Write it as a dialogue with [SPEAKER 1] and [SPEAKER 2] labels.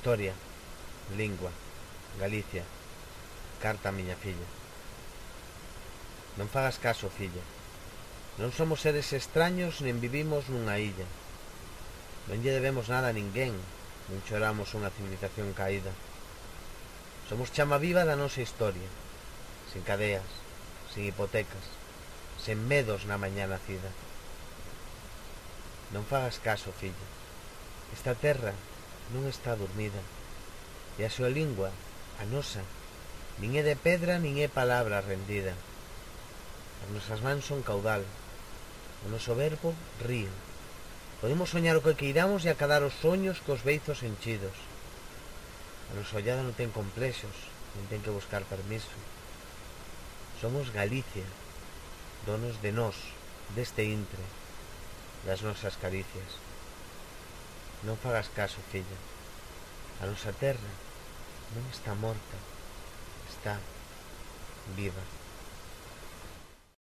[SPEAKER 1] Historia, lingua, Galicia, carta a miña filla. Non fagas caso, filla. Non somos seres extraños nen vivimos nunha illa. Non lle debemos nada a ninguén, non choramos unha civilización caída. Somos chama viva da nosa historia, sen cadeas, sen hipotecas, sen medos na mañá nacida. Non fagas caso, filla. Esta terra non está dormida, e a súa lingua, a nosa, nin é de pedra nin é palabra rendida. As nosas mans son caudal, o noso verbo río. Podemos soñar o que queiramos e acadar os soños cos beizos enchidos. A nosa ollada non ten complexos, non ten que buscar permiso. Somos Galicia, donos de nós, deste intre, das nosas caricias. Non fagas caso, filla. A nosa terra non está morta, está viva.